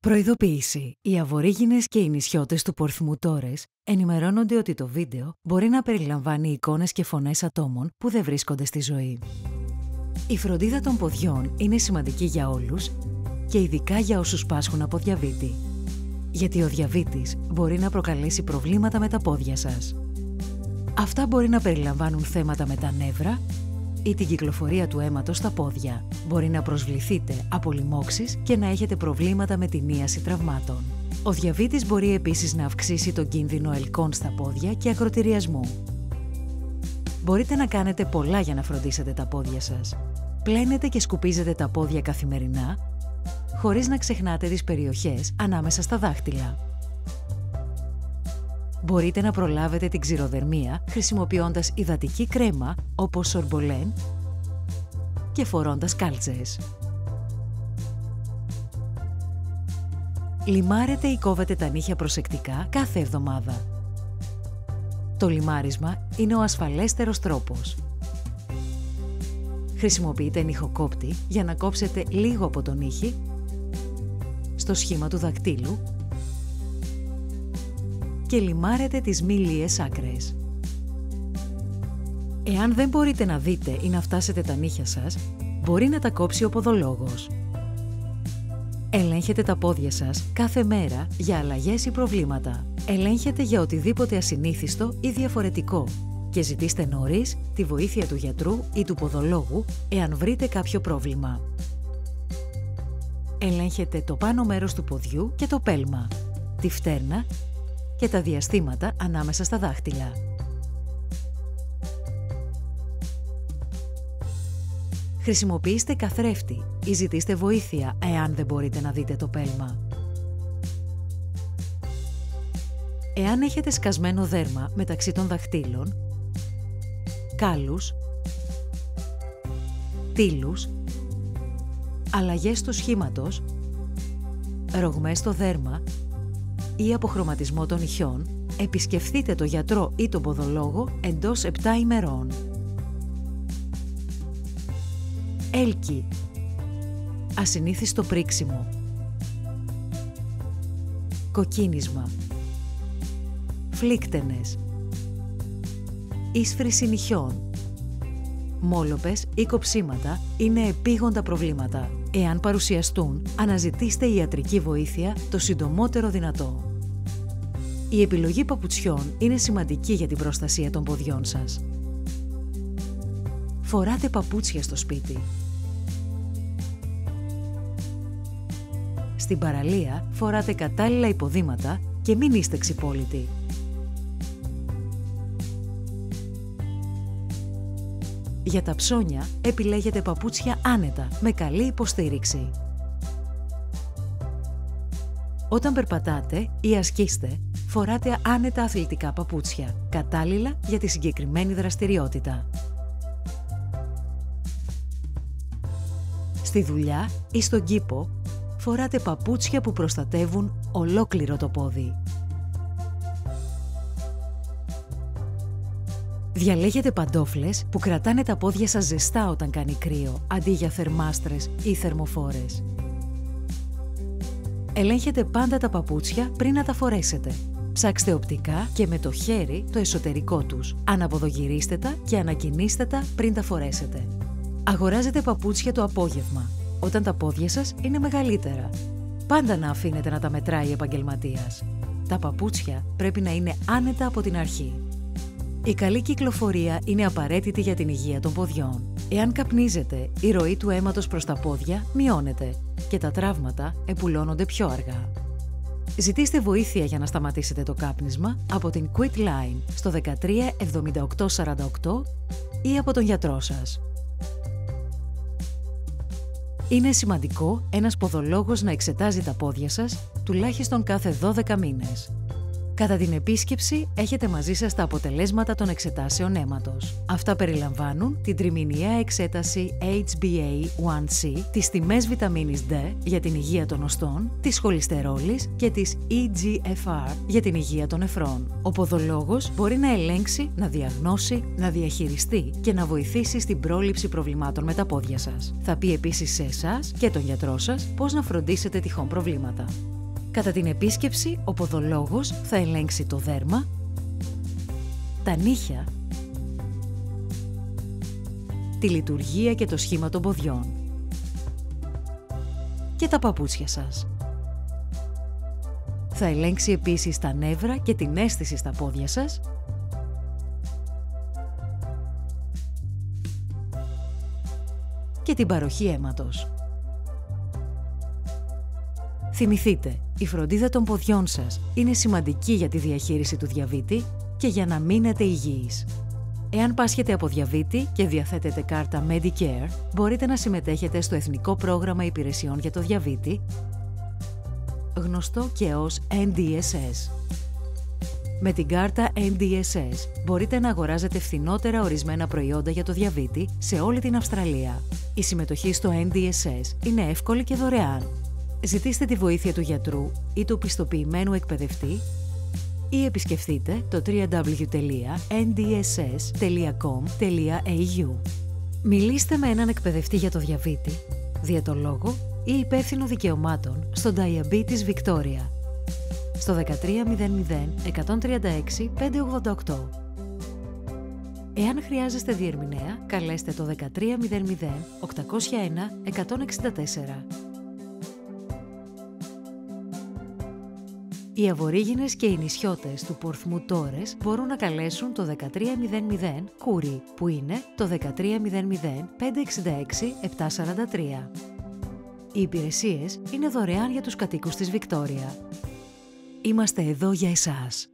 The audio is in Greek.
Προειδοποίηση. Οι αβορήγινες και οι νησιώτες του Πορθμού Τόρες ενημερώνονται ότι το βίντεο μπορεί να περιλαμβάνει εικόνες και φωνές ατόμων που δεν βρίσκονται στη ζωή. Η φροντίδα των ποδιών είναι σημαντική για όλους και ειδικά για όσους πάσχουν από διαβήτη. Γιατί ο διαβήτης μπορεί να προκαλέσει προβλήματα με τα πόδια σας. Αυτά μπορεί να περιλαμβάνουν θέματα με τα νεύρα, ή την κυκλοφορία του αίματος στα πόδια. Μπορεί να προσβληθείτε από λοιμώξεις και να έχετε προβλήματα με την ίαση τραυμάτων. Ο διαβήτης μπορεί επίσης να αυξήσει τον κίνδυνο ελκών στα πόδια και ακροτηριασμού. Μπορείτε να κάνετε πολλά για να φροντίσετε τα πόδια σας. Πλένετε και σκουπίζετε τα πόδια καθημερινά, χωρίς να ξεχνάτε τις περιοχές ανάμεσα στα δάχτυλα. Μπορείτε να προλάβετε την ξηροδερμία χρησιμοποιώντας υδατική κρέμα όπως σορμπολέν και φορώντας κάλτσες. Λιμάρετε ή κόβετε τα νύχια προσεκτικά κάθε εβδομάδα. Το λιμάρισμα είναι ο ασφαλέστερος τρόπος. Χρησιμοποιείτε νυχοκόπτη για να κόψετε λίγο από το νύχι στο σχήμα του δακτύλου και λιμάρετε τις μήλιες άκρες. Εάν δεν μπορείτε να δείτε ή να φτάσετε τα νύχια σας, μπορεί να τα κόψει ο ποδολόγος. Ελέγχετε τα πόδια σας κάθε μέρα για αλλαγές ή προβλήματα. Ελέγχετε για οτιδήποτε ασυνήθιστο ή διαφορετικό και ζητήστε νωρίς τη βοήθεια του γιατρού ή του ποδολόγου εάν βρείτε κάποιο πρόβλημα. Ελέγχετε το πάνω μέρος του ποδιού και το πέλμα, τη φτέρνα και τα διαστήματα ανάμεσα στα δάχτυλα. Χρησιμοποιήστε καθρέφτη ή ζητήστε βοήθεια εάν δεν μπορείτε να δείτε το πέλμα. Εάν έχετε σκασμένο δέρμα μεταξύ των δαχτύλων, κάλους, τύλους, αλλαγές του σχήματος, ρογμές στο δέρμα ή αποχρωματισμό των ηχιών, επισκεφθείτε το γιατρό ή τον ποδολόγο εντός 7 ημερών. Έλκη Ασυνήθιστο πρίξιμο Κοκκίνισμα Φλίκτενες Ίσφρηση νυχιών Μόλοπες ή κοψίματα είναι επίγοντα προβλήματα. Εάν παρουσιαστούν, αναζητήστε ιατρική βοήθεια το συντομότερο δυνατό. Η επιλογή παπουτσιών είναι σημαντική για την προστασία των ποδιών σας. Φοράτε παπούτσια στο σπίτι. Στην παραλία φοράτε κατάλληλα υποδήματα και μην είστε ξυπόλυτοι. Για τα ψώνια επιλέγετε παπούτσια άνετα με καλή υποστήριξη. Όταν περπατάτε ή ασκήστε, φοράτε άνετα αθλητικά παπούτσια, κατάλληλα για τη συγκεκριμένη δραστηριότητα. Στη δουλειά ή στον κήπο, φοράτε παπούτσια που προστατεύουν ολόκληρο το πόδι. Διαλέγετε παντόφλες που κρατάνε τα πόδια σας ζεστά όταν κάνει κρύο, αντί για θερμάστρες ή θερμοφόρες. Ελέγχετε πάντα τα παπούτσια πριν να τα φορέσετε. Ψάξτε οπτικά και με το χέρι το εσωτερικό τους. Αναποδογυρίστε τα και ανακοινήστε τα πριν τα φορέσετε. Αγοράζετε παπούτσια το απόγευμα, όταν τα πόδια σας είναι μεγαλύτερα. Πάντα να αφήνετε να τα μετράει επαγγελματίας. Τα παπούτσια πρέπει να είναι άνετα από την αρχή. Η καλή κυκλοφορία είναι απαραίτητη για την υγεία των ποδιών. Εάν καπνίζετε, η ροή του αίματος προς τα πόδια μειώνεται και τα τραύματα επουλώνονται πιο αργά. Ζητήστε βοήθεια για να σταματήσετε το κάπνισμα από την Quit Line στο 13 ή από τον γιατρό σας. Είναι σημαντικό ένας ποδολόγος να εξετάζει τα πόδια σας τουλάχιστον κάθε 12 μήνες. Κατά την επίσκεψη έχετε μαζί σας τα αποτελέσματα των εξετάσεων αίματος. Αυτά περιλαμβάνουν την τριμηνιαία εξέταση HbA1c, τις τιμές βιταμίνης D για την υγεία των οστών, της χολυστερόλης και της EGFR για την υγεία των νεφρών. Ο ποδολόγος μπορεί να ελέγξει, να διαγνώσει, να διαχειριστεί και να βοηθήσει στην πρόληψη προβλημάτων με τα πόδια σας. Θα πει επίσης σε εσάς και τον γιατρό σας πώς να φροντίσετε τυχόν προβλήματα. Κατά την επίσκεψη, ο ποδολόγος θα ελέγξει το δέρμα, τα νύχια, τη λειτουργία και το σχήμα των ποδιών και τα παπούτσια σας. Θα ελέγξει επίσης τα νεύρα και την αίσθηση στα πόδια σας και την παροχή αίματος. Θυμηθείτε, η φροντίδα των ποδιών σας είναι σημαντική για τη διαχείριση του διαβήτη και για να μείνετε υγιείς. Εάν πάσχετε από διαβήτη και διαθέτετε κάρτα Medicare, μπορείτε να συμμετέχετε στο Εθνικό Πρόγραμμα Υπηρεσιών για το Διαβήτη, γνωστό και ως NDSS. Με την κάρτα NDSS μπορείτε να αγοράζετε φθηνότερα ορισμένα προϊόντα για το διαβήτη σε όλη την Αυστραλία. Η συμμετοχή στο NDSS είναι εύκολη και δωρεάν Ζητήστε τη βοήθεια του γιατρού ή του πιστοποιημένου εκπαιδευτή ή επισκεφτείτε το www.ndss.com.au. Μιλήστε με έναν εκπαιδευτή για το διαβήτη, διαιτολόγο ή υπεύθυνο δικαιωμάτων στο Diabetes Victoria στο 1300 136 588. Εάν χρειάζεστε διερμηνέα, καλέστε το 1300 801 164. Οι αβορήγινες και οι νησιώτες του Πορθμού Τόρες μπορούν να καλέσουν το 1300 Κούρι, που είναι το 1300 566 743. Οι υπηρεσίες είναι δωρεάν για τους κατοίκους της Βικτόρια. Είμαστε εδώ για εσάς.